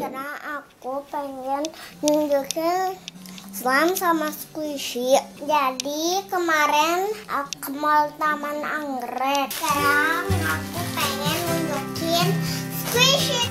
karena aku pengen nunjukin slime sama squishy. Jadi kemarin aku ke mall Taman Anggrek. Sekarang aku pengen nunjukin squishy